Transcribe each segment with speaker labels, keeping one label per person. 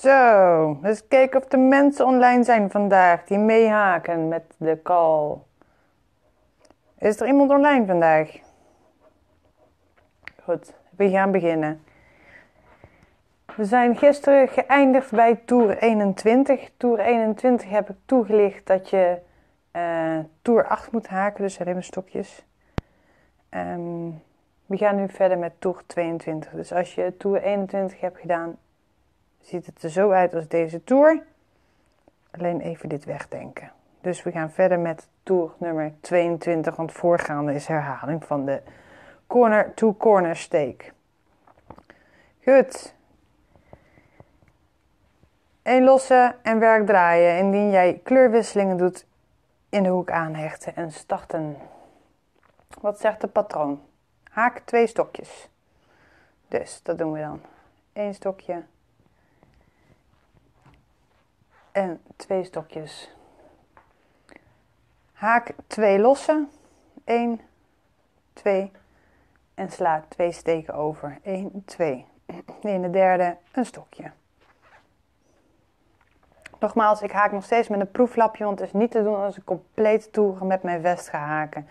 Speaker 1: Zo, eens kijken of de mensen online zijn vandaag die meehaken met de call. Is er iemand online vandaag? Goed, we gaan beginnen. We zijn gisteren geëindigd bij Tour 21. Tour 21 heb ik toegelicht dat je uh, Tour 8 moet haken, dus alleen maar stokjes. Um, we gaan nu verder met Tour 22. Dus als je Tour 21 hebt gedaan, ziet het er zo uit als deze Tour. Alleen even dit wegdenken. Dus we gaan verder met Tour nummer 22, want voorgaande is herhaling van de corner to corner steek. Goed. Eén losse en werk draaien. Indien jij kleurwisselingen doet, in de hoek aanhechten en starten. Wat zegt de patroon? Haak twee stokjes. Dus dat doen we dan. Eén stokje. En twee stokjes. Haak twee losse. 1, 2. En sla twee steken over. 1, 2. In de derde een stokje. Nogmaals, ik haak nog steeds met een proeflapje, want het is niet te doen als ik compleet toer met mijn vest ga haken.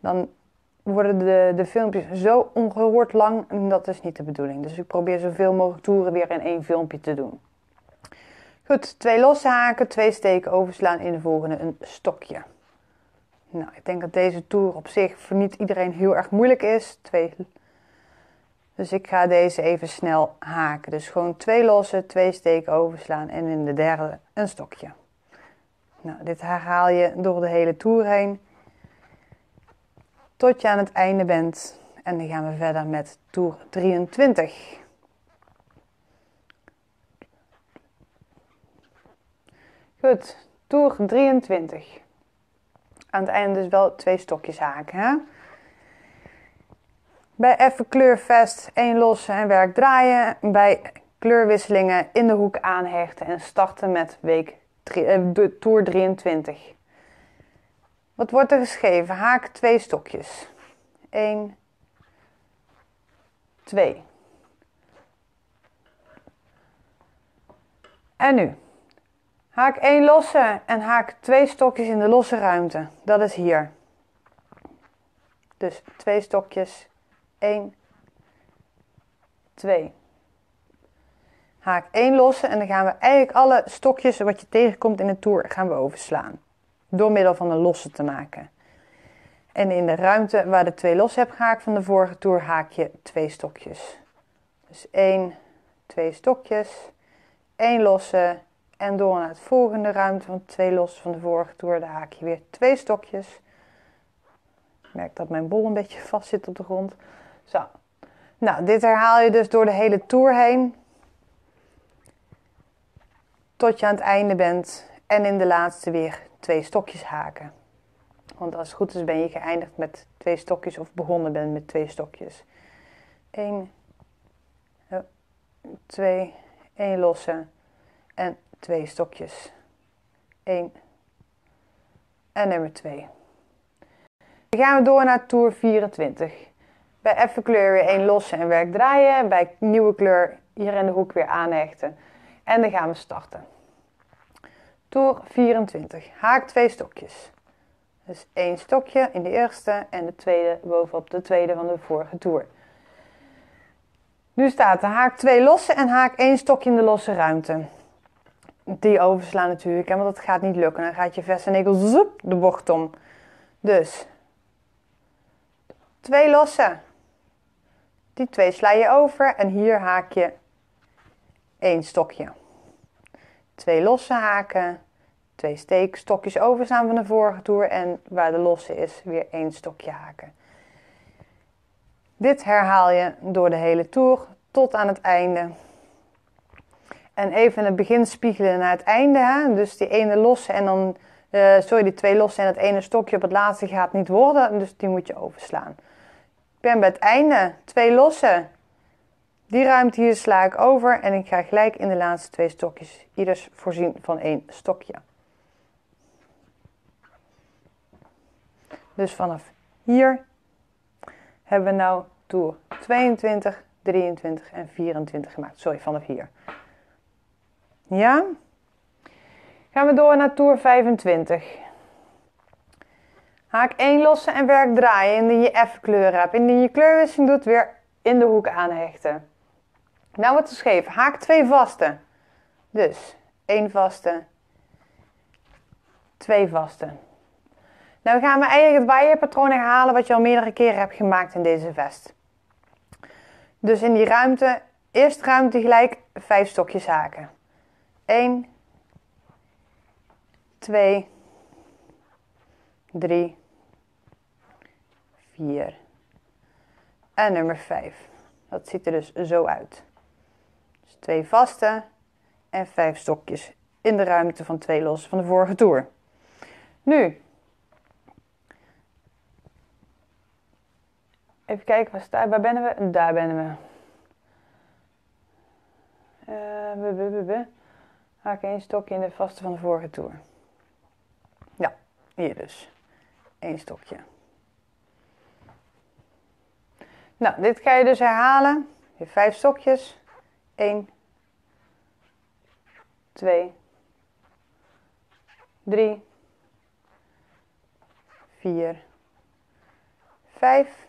Speaker 1: Dan worden de, de filmpjes zo ongehoord lang en dat is niet de bedoeling. Dus ik probeer zoveel mogelijk toeren weer in één filmpje te doen. Goed, twee losse haken, twee steken overslaan in de volgende een stokje. Nou, ik denk dat deze toer op zich voor niet iedereen heel erg moeilijk is. Twee dus ik ga deze even snel haken. Dus gewoon twee losse, twee steken overslaan en in de derde een stokje. Nou, dit herhaal je door de hele toer heen. Tot je aan het einde bent. En dan gaan we verder met toer 23. Goed, toer 23. Aan het einde dus wel twee stokjes haken. Hè? Bij even kleurvest één losse en werk draaien. Bij kleurwisselingen in de hoek aanhechten en starten met week eh, toer 23. Wat wordt er geschreven? Haak twee stokjes. 1, 2. En nu. Haak één losse en haak twee stokjes in de losse ruimte. Dat is hier. Dus twee stokjes 1, 2. Haak 1 lossen en dan gaan we eigenlijk alle stokjes wat je tegenkomt in de toer gaan we overslaan. Door middel van een losse te maken. En in de ruimte waar de twee los hebt gehaakt van de vorige toer haak je twee stokjes. Dus 1, 2 stokjes, 1 losse en door naar het volgende ruimte van twee losse van de vorige toer, daar haak je weer twee stokjes. Ik merk dat mijn bol een beetje vast zit op de grond. Zo. Nou, dit herhaal je dus door de hele tour heen. Tot je aan het einde bent. En in de laatste weer twee stokjes haken. Want als het goed is ben je geëindigd met twee stokjes of begonnen bent met twee stokjes. 1, 2, 1 losse en twee stokjes. 1 en nummer 2. Dan gaan we door naar toer 24. Bij effe kleur weer één losse en werk draaien. Bij nieuwe kleur hier in de hoek weer aanhechten. En dan gaan we starten. Toer 24. Haak twee stokjes. Dus één stokje in de eerste en de tweede bovenop de tweede van de vorige toer. Nu staat er haak twee losse en haak één stokje in de losse ruimte. Die overslaan natuurlijk, want dat gaat niet lukken. Dan gaat je vest en zoep, de bocht om. Dus twee losse die twee sla je over en hier haak je één stokje. Twee losse haken, twee steekstokjes overstaan van de vorige toer en waar de losse is weer één stokje haken. Dit herhaal je door de hele toer tot aan het einde. En even het begin spiegelen naar het einde. Hè? Dus die ene losse en dan, uh, sorry, die twee losse en het ene stokje op het laatste gaat niet worden. Dus die moet je overslaan. Ik ben bij het einde. Twee losse. Die ruimte hier sla ik over en ik ga gelijk in de laatste twee stokjes. Ieders voorzien van één stokje. Dus vanaf hier hebben we nou toer 22, 23 en 24 gemaakt. Sorry, vanaf hier. Ja? Gaan we door naar toer 25. Haak 1 lossen en werk draaien indien je even kleur hebt. Indien je kleurwisseling doet, weer in de hoek aanhechten. Nou wordt het scheef. Haak 2 vaste. Dus 1 vaste, 2 vaste. Nou gaan we eigenlijk het waaierpatroon herhalen wat je al meerdere keren hebt gemaakt in deze vest. Dus in die ruimte, eerst ruimte gelijk 5 stokjes haken. 1, 2, 3, 4 en nummer 5. Dat ziet er dus zo uit. Dus twee vaste en vijf stokjes in de ruimte van twee losse van de vorige toer. Nu, even kijken, waar, sta, waar ben we? Daar ben we. Uh, Haak één stokje in de vaste van de vorige toer. Ja, hier dus. Eén stokje. Nou, dit ga je dus herhalen. Weer vijf stokjes. 1, 2, 3, 4, 5.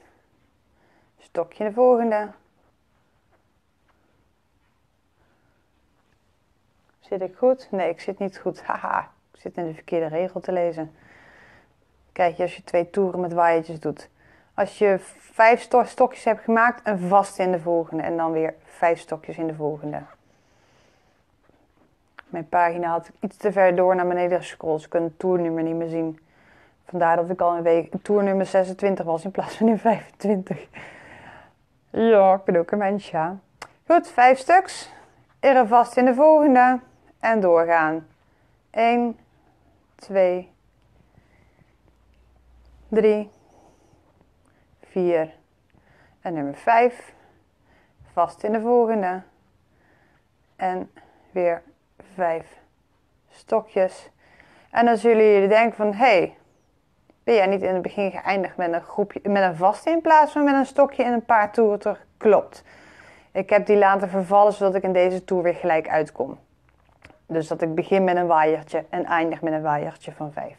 Speaker 1: Stokje de volgende. Zit ik goed? Nee, ik zit niet goed. Haha, ik zit in de verkeerde regel te lezen. Kijk, als je twee toeren met waaiertjes doet. Als je vijf stokjes hebt gemaakt, een vast in de volgende. En dan weer vijf stokjes in de volgende. Mijn pagina had ik iets te ver door naar beneden gescrolld. Dus ik kon het toernummer niet meer zien. Vandaar dat ik al een week toernummer 26 was in plaats van nu 25. Ja, ik ben ook een mensje. Goed, vijf stuks. Er vast in de volgende. En doorgaan. 1, 2, 3, 4 en nummer 5. Vast in de volgende. En weer 5 stokjes. En zullen jullie denken van, hé, hey, ben jij niet in het begin geëindigd met een, groepje, met een vast in plaats van met een stokje in een paar toeren? Klopt. Ik heb die laten vervallen zodat ik in deze toer weer gelijk uitkom. Dus dat ik begin met een waaiertje en eindig met een waaiertje van 5.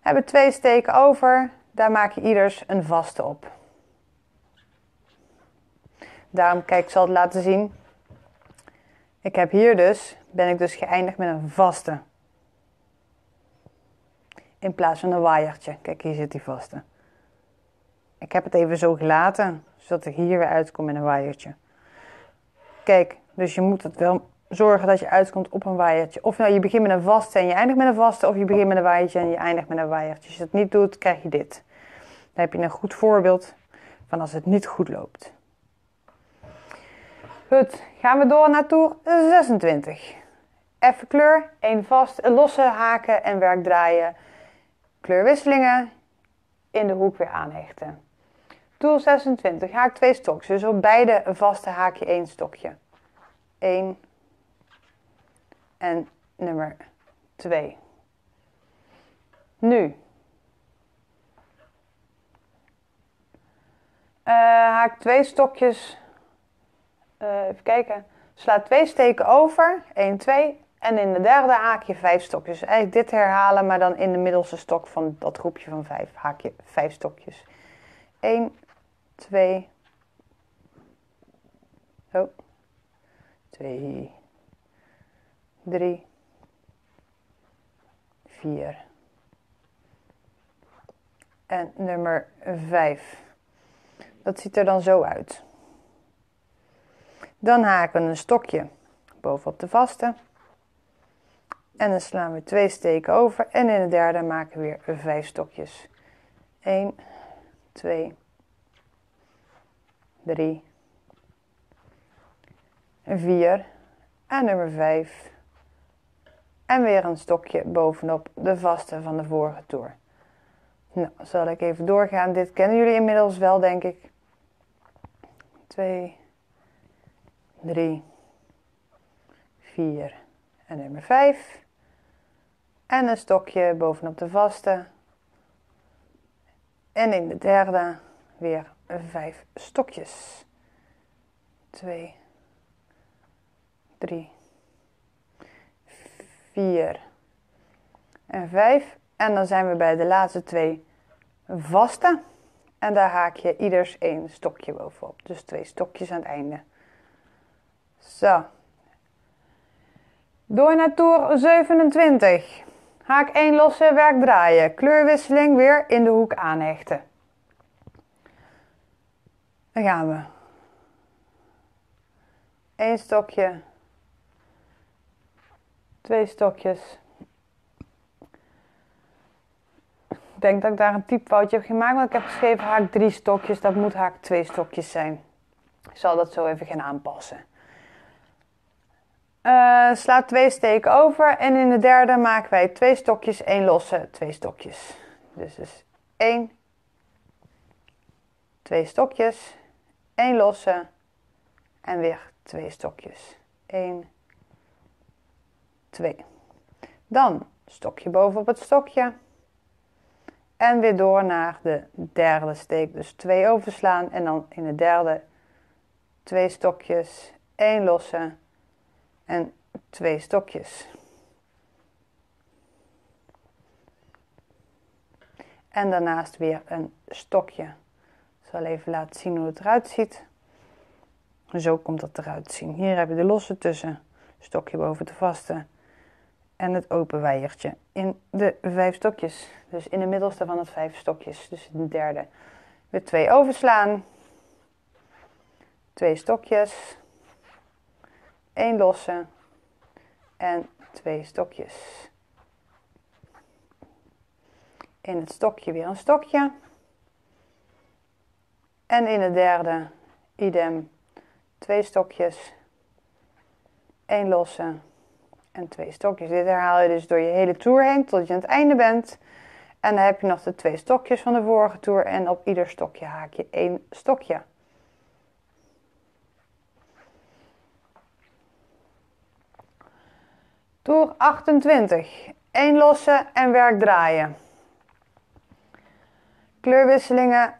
Speaker 1: Hebben twee steken over. Daar maak je ieders een vaste op. Daarom, kijk, ik zal het laten zien. Ik heb hier dus, ben ik dus geëindigd met een vaste. In plaats van een waaiertje. Kijk, hier zit die vaste. Ik heb het even zo gelaten, zodat ik hier weer uitkom met een waaiertje. Kijk, dus je moet het wel zorgen dat je uitkomt op een waaiertje. Of nou, je begint met een vaste en je eindigt met een vaste, of je begint met een waaiertje en je eindigt met een waaiertje. Als je dat niet doet, krijg je dit. Dan heb je een goed voorbeeld van als het niet goed loopt. Goed, gaan we door naar toer 26. Even kleur, één vast, losse haken en werk draaien. Kleurwisselingen, in de hoek weer aanhechten. Toer 26, haak twee stokjes. Dus op beide vaste haak je één stokje. 1 en nummer 2. Nu Uh, haak twee stokjes. Uh, even kijken. Sla twee steken over. 1, 2. En in de derde haak je vijf stokjes. Eigenlijk dit herhalen, maar dan in de middelste stok van dat groepje van vijf haak je vijf stokjes. 1, 2. Oh. 2. 3. 4. En nummer 5. Dat ziet er dan zo uit. Dan haken we een stokje bovenop de vaste. En dan slaan we twee steken over. En in de derde maken we weer vijf stokjes. 1, 2, 3, 4 en nummer 5. En weer een stokje bovenop de vaste van de vorige toer. Nou, zal ik even doorgaan. Dit kennen jullie inmiddels wel, denk ik. 2, 3, 4 en nummer 5. En een stokje bovenop de vaste. En in de derde weer 5 stokjes. 2, 3, 4 en 5. En dan zijn we bij de laatste twee vaste. En daar haak je ieders één stokje bovenop. Dus twee stokjes aan het einde. Zo. Door naar toer 27. Haak 1 losse, werk draaien. Kleurwisseling weer in de hoek aanhechten. Dan gaan we. Eén stokje. Twee stokjes. Denk dat ik daar een typfoutje heb gemaakt, want ik heb geschreven haak drie stokjes. Dat moet haak twee stokjes zijn. Ik zal dat zo even gaan aanpassen. Uh, sla twee steken over en in de derde maken wij twee stokjes, één losse, twee stokjes. Dus dus één, twee stokjes, één losse en weer twee stokjes. 1, 2. Dan stokje bovenop het stokje. En weer door naar de derde steek. Dus twee overslaan en dan in de derde twee stokjes, één losse en twee stokjes. En daarnaast weer een stokje. Ik zal even laten zien hoe het eruit ziet. Zo komt dat eruit zien. Hier heb je de losse tussen, stokje boven de vaste en het open weiertje in de vijf stokjes. Dus in de middelste van het vijf stokjes, dus in de derde. Weer twee overslaan, twee stokjes, één losse en twee stokjes. In het stokje weer een stokje. En in de derde idem twee stokjes, één losse en twee stokjes. Dit herhaal je dus door je hele toer heen tot je aan het einde bent. En dan heb je nog de twee stokjes van de vorige toer en op ieder stokje haak je één stokje. Toer 28. 1 losse en werk draaien. Kleurwisselingen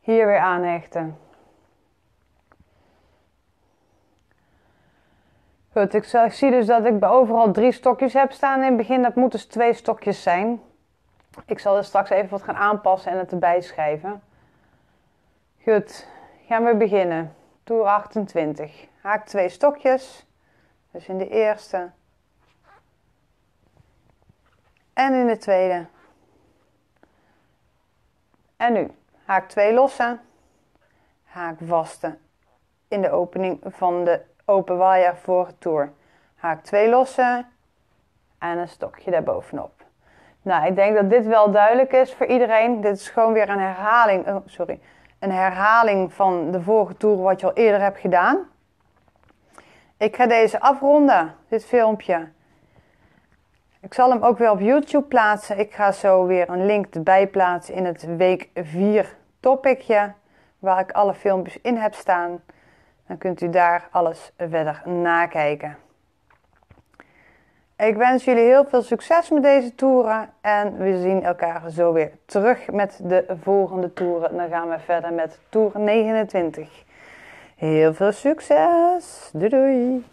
Speaker 1: hier weer aanhechten. Goed, ik, zie dus dat ik overal drie stokjes heb staan in het begin. Dat moeten dus twee stokjes zijn. Ik zal er straks even wat gaan aanpassen en het erbij schrijven. Goed, gaan we beginnen. Toer 28. Haak twee stokjes. Dus in de eerste. En in de tweede. En nu haak twee losse. Haak vaste in de opening van de open waaier voor toer. Haak twee losse en een stokje daarbovenop. Nou, ik denk dat dit wel duidelijk is voor iedereen. Dit is gewoon weer een herhaling, oh, sorry, een herhaling van de vorige toer wat je al eerder hebt gedaan. Ik ga deze afronden, dit filmpje. Ik zal hem ook weer op YouTube plaatsen. Ik ga zo weer een link erbij plaatsen in het week 4 topicje, waar ik alle filmpjes in heb staan. Dan kunt u daar alles verder nakijken. Ik wens jullie heel veel succes met deze toeren en we zien elkaar zo weer terug met de volgende toeren. Dan gaan we verder met toer 29. Heel veel succes! Doei doei!